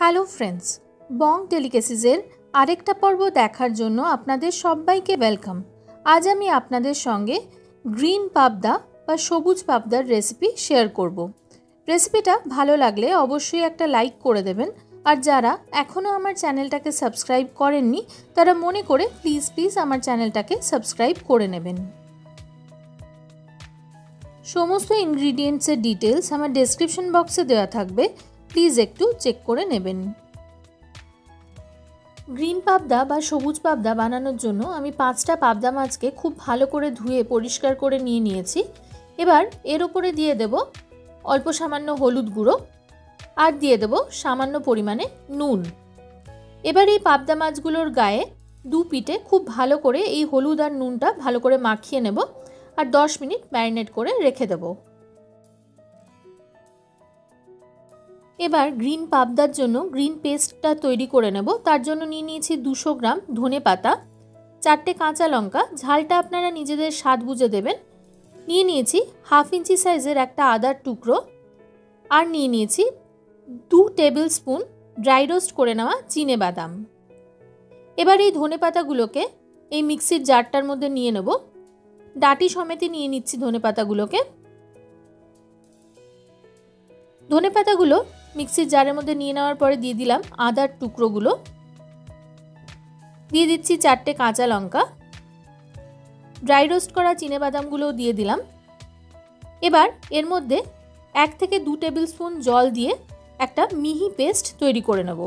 Hello friends, বং ডেলিকেসিসের আরেকটা পর্ব দেখার জন্য আপনাদের সবাইকে ওয়েলকাম। আজ আমি আপনাদের সঙ্গে গ্রিন পাবদা বা সবুজ পাবদার রেসিপি শেয়ার করব। রেসিপিটা ভালো লাগলে অবশ্যই একটা লাইক করে দেবেন। আর যারা এখনও আমার চ্যানেলটাকে সাবস্ক্রাইব করেননি, তারা মনে করে প্লিজ প্লিজ আমার চ্যানেলটাকে সাবস্ক্রাইব করে নেবেন। সমস্ত ইনগ্রিডিয়েন্টসের ডিটেলস আমার ডেসক্রিপশন বক্সে দেওয়া থাকবে। প্লিজ একটু চেক করে নেবেন। গ্রিন পাবদা বা সবুজ পাবদা বানানোর জন্য আমি পাঁচটা পাবদা মাছকে খুব ভালো করে ধুয়ে পরিষ্কার করে নিয়ে নিয়েছি। এবার এর ওপরে দিয়ে দেব অল্প সামান্য হলুদ গুঁড়ো আর দিয়ে দেব সামান্য পরিমাণে নুন। এবার এই পাবদা মাছগুলোর গায়ে দু পিঠে খুব ভালো করে এই হলুদ আর নুনটা ভালো করে মাখিয়ে নেব আর দশ মিনিট ম্যারিনেট করে রেখে দেব। এবার গ্রিন পাবদার জন্য গ্রিন পেস্টটা তৈরি করে নেব। তার জন্য নিয়ে নিয়েছি দুশো গ্রাম ধনে পাতা, চারটে কাঁচা লঙ্কা, ঝালটা আপনারা নিজেদের স্বাদ বুঝে দেবেন। নিয়ে নিয়েছি হাফ ইঞ্চি সাইজের একটা আদার টুকরো আর নিয়ে নিয়েছি দু টেবিল স্পুন ড্রাই রোস্ট করে নেওয়া চিনে বাদাম। এবার এই ধনে পাতাগুলোকে এই মিক্সির জারটার মধ্যে নিয়ে নেব। ডাটি সমেতে নিয়ে নিচ্ছি ধনে পাতাগুলোকে। ধনে পাতাগুলো মিক্সির জারের মধ্যে নিয়ে নেওয়ার পরে দিয়ে দিলাম আদার টুকরোগুলো। দিয়ে দিচ্ছি চারটে কাঁচা লঙ্কা। ড্রাই রোস্ট করা বাদামগুলোও দিয়ে দিলাম। এবার এর মধ্যে এক থেকে দু টেবিল স্পুন জল দিয়ে একটা মিহি পেস্ট তৈরি করে নেব।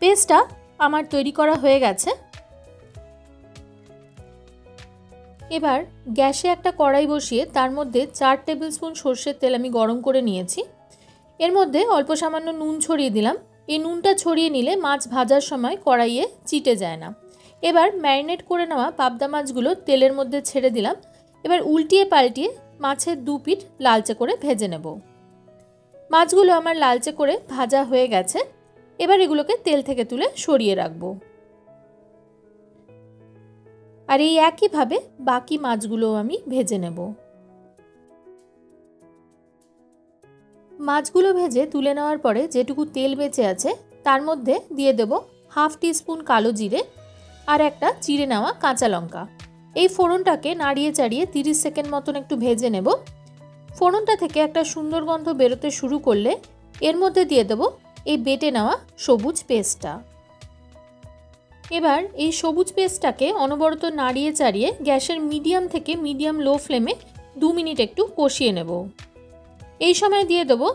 পেস্টটা আমার তৈরি করা হয়ে গেছে। এবার গ্যাসে একটা কড়াই বসিয়ে তার মধ্যে চার টেবিল স্পুন সর্ষের তেল আমি গরম করে নিয়েছি। এর মধ্যে অল্প সামান্য নুন ছড়িয়ে দিলাম। এই নুনটা ছড়িয়ে নিলে মাছ ভাজার সময় কড়াইয়ে চিটে যায় না। এবার ম্যারিনেট করে নেওয়া পাবদা মাছগুলো তেলের মধ্যে ছেড়ে দিলাম। এবার উল্টিয়ে পাল্টিয়ে মাছের দু পিঠ লালচে করে ভেজে নেব। মাছগুলো আমার লালচে করে ভাজা হয়ে গেছে। এবার এগুলোকে তেল থেকে তুলে সরিয়ে রাখব। আর এই একইভাবে বাকি মাছগুলো আমি ভেজে নেব। মাছগুলো ভেজে তুলে নেওয়ার পরে যেটুকু তেল বেঁচে আছে, তার মধ্যে দিয়ে দেব হাফ টিস্পুন কালো জিরে আর একটা চিড়ে নেওয়া কাঁচা লঙ্কা। এই ফোড়নটাকে নাড়িয়ে চাড়িয়ে তিরিশ সেকেন্ড মতন একটু ভেজে নেব। ফোড়নটা থেকে একটা সুন্দর গন্ধ বেরোতে শুরু করলে এর মধ্যে দিয়ে দেব এই বেটে নেওয়া সবুজ পেস্টটা। এবার এই সবুজ পেস্টটাকে অনবরত নাড়িয়ে চাড়িয়ে গ্যাসের মিডিয়াম থেকে মিডিয়াম লো ফ্লেমে দু মিনিট একটু কষিয়ে নেব। এই সময় দিয়ে দেবো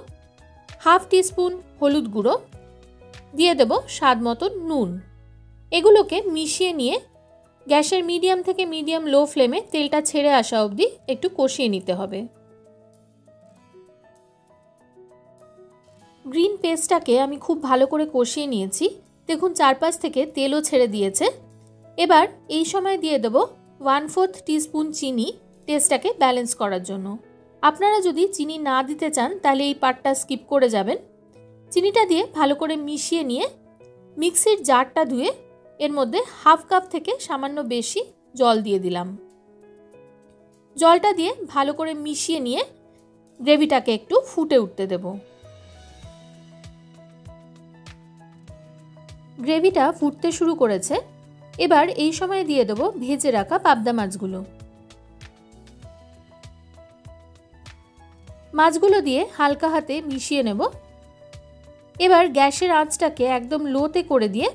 হাফ টিস্পুন হলুদ গুঁড়ো, দিয়ে দেবো স্বাদ মতো নুন। এগুলোকে মিশিয়ে নিয়ে গ্যাসের মিডিয়াম থেকে মিডিয়াম লো ফ্লেমে তেলটা ছেড়ে আসা অবধি একটু কষিয়ে নিতে হবে। গ্রিন পেস্টটাকে আমি খুব ভালো করে কষিয়ে নিয়েছি। দেখুন চারপাশ থেকে তেলও ছেড়ে দিয়েছে। এবার এই সময় দিয়ে দেব ওয়ান ফোর্থ টিস্পুন চিনি টেস্টটাকে ব্যালেন্স করার জন্য। আপনারা যদি চিনি না দিতে চান, তাহলে এই পার্টটা স্কিপ করে যাবেন। চিনিটা দিয়ে ভালো করে মিশিয়ে নিয়ে মিক্সির জারটা ধুয়ে এর মধ্যে হাফ কাপ থেকে সামান্য বেশি জল দিয়ে দিলাম। জলটা দিয়ে ভালো করে মিশিয়ে নিয়ে গ্রেভিটাকে একটু ফুটে উঠতে দেবো। গ্রেভিটা ফুটতে শুরু করেছে। এবার এই সময় দিয়ে দেবো ভেজে রাখা পাবদা মাছগুলো। মাছগুলো দিয়ে হালকা হাতে মিশিয়ে নেব। এবার গ্যাসের আঁচটাকে একদম লোতে করে দিয়ে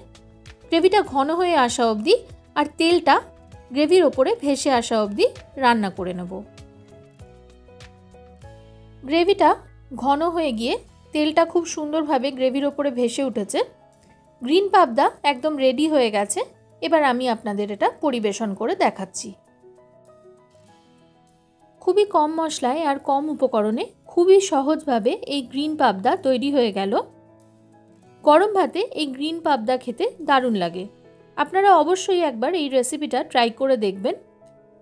গ্রেভিটা ঘন হয়ে আসা অবধি আর তেলটা গ্রেভির ওপরে ভেসে আসা অবধি রান্না করে নেব। গ্রেভিটা ঘন হয়ে গিয়ে তেলটা খুব সুন্দরভাবে গ্রেভির ওপরে ভেসে উঠেছে। গ্রিন পাবদা একদম রেডি হয়ে গেছে। এবার আমি আপনাদের এটা পরিবেশন করে দেখাচ্ছি। খুবই কম মশলায় আর কম উপকরণে খুবই সহজভাবে এই গ্রিন পাবদা তৈরি হয়ে গেল। গরম ভাতে এই গ্রিন পাবদা খেতে দারুণ লাগে। আপনারা অবশ্যই একবার এই রেসিপিটা ট্রাই করে দেখবেন।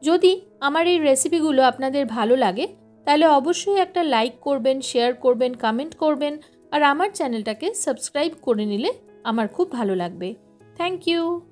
যদি আমার এই রেসিপিগুলো আপনাদের ভালো লাগে, তাহলে অবশ্যই একটা লাইক করবেন শেয়ার করবেন কমেন্ট করবেন, আর আমার চ্যানেলটাকে সাবস্ক্রাইব করে নিলে আমার খুব ভালো লাগবে। Thank you